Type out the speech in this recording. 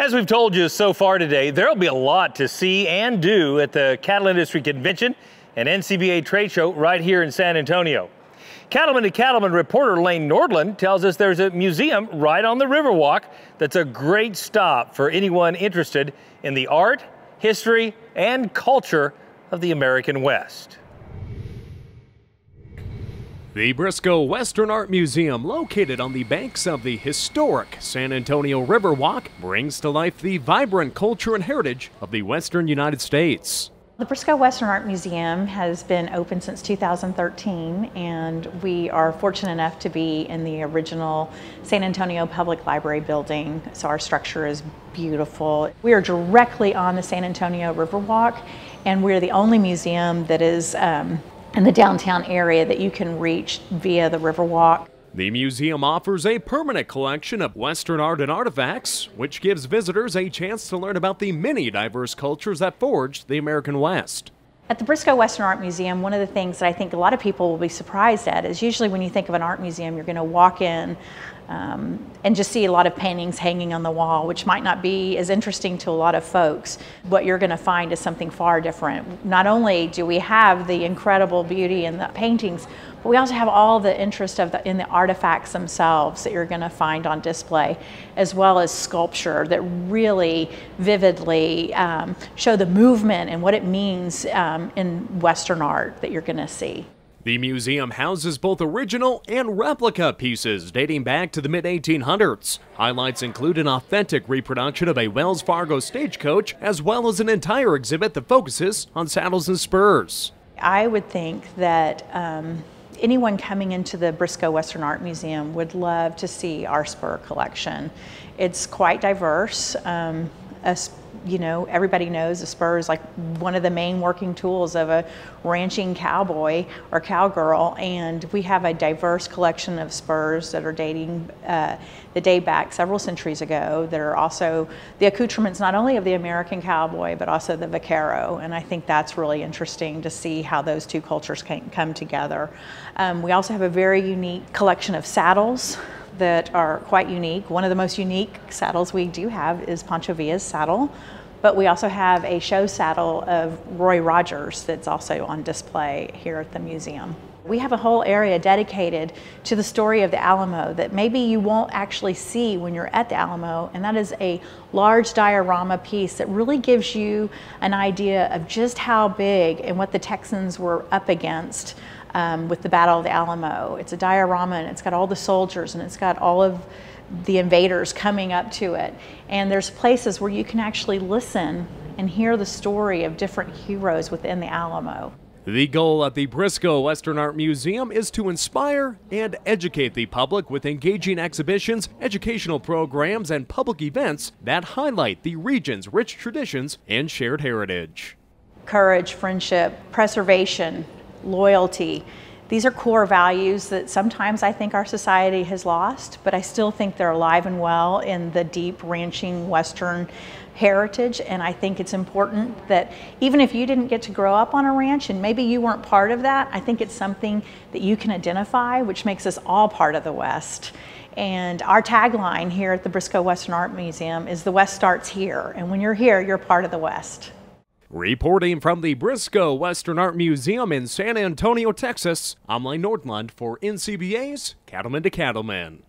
As we've told you so far today, there'll be a lot to see and do at the Cattle Industry Convention and NCBA trade show right here in San Antonio. Cattlemen to Cattlemen reporter Lane Nordland tells us there's a museum right on the Riverwalk that's a great stop for anyone interested in the art, history, and culture of the American West. The Briscoe Western Art Museum, located on the banks of the historic San Antonio Riverwalk, brings to life the vibrant culture and heritage of the Western United States. The Briscoe Western Art Museum has been open since 2013, and we are fortunate enough to be in the original San Antonio Public Library building. So our structure is beautiful. We are directly on the San Antonio Riverwalk, and we're the only museum that is um, in the downtown area that you can reach via the Riverwalk. The museum offers a permanent collection of Western art and artifacts, which gives visitors a chance to learn about the many diverse cultures that forged the American West. At the Briscoe Western Art Museum, one of the things that I think a lot of people will be surprised at is usually when you think of an art museum, you're going to walk in um, and just see a lot of paintings hanging on the wall, which might not be as interesting to a lot of folks. What you're going to find is something far different. Not only do we have the incredible beauty in the paintings, we also have all the interest of the, in the artifacts themselves that you're going to find on display, as well as sculpture that really vividly um, show the movement and what it means um, in Western art that you're going to see. The museum houses both original and replica pieces dating back to the mid 1800s. Highlights include an authentic reproduction of a Wells Fargo stagecoach, as well as an entire exhibit that focuses on saddles and spurs. I would think that um, anyone coming into the Briscoe Western Art Museum would love to see our spur collection. It's quite diverse. Um, you know, everybody knows a spur is like one of the main working tools of a ranching cowboy or cowgirl, and we have a diverse collection of spurs that are dating uh, the day back several centuries ago. That are also the accoutrements not only of the American cowboy but also the vaquero, and I think that's really interesting to see how those two cultures can come together. Um, we also have a very unique collection of saddles that are quite unique. One of the most unique saddles we do have is Pancho Villa's saddle, but we also have a show saddle of Roy Rogers that's also on display here at the museum. We have a whole area dedicated to the story of the Alamo that maybe you won't actually see when you're at the Alamo, and that is a large diorama piece that really gives you an idea of just how big and what the Texans were up against um, with the Battle of the Alamo. It's a diorama and it's got all the soldiers and it's got all of the invaders coming up to it. And there's places where you can actually listen and hear the story of different heroes within the Alamo. The goal at the Briscoe Western Art Museum is to inspire and educate the public with engaging exhibitions, educational programs, and public events that highlight the region's rich traditions and shared heritage. Courage, friendship, preservation, loyalty. These are core values that sometimes I think our society has lost, but I still think they're alive and well in the deep ranching Western heritage. And I think it's important that even if you didn't get to grow up on a ranch and maybe you weren't part of that, I think it's something that you can identify, which makes us all part of the West. And our tagline here at the Briscoe Western Art Museum is The West Starts Here. And when you're here, you're part of the West. Reporting from the Briscoe Western Art Museum in San Antonio, Texas, I'm Lane Nordland for NCBA's Cattlemen to Cattlemen.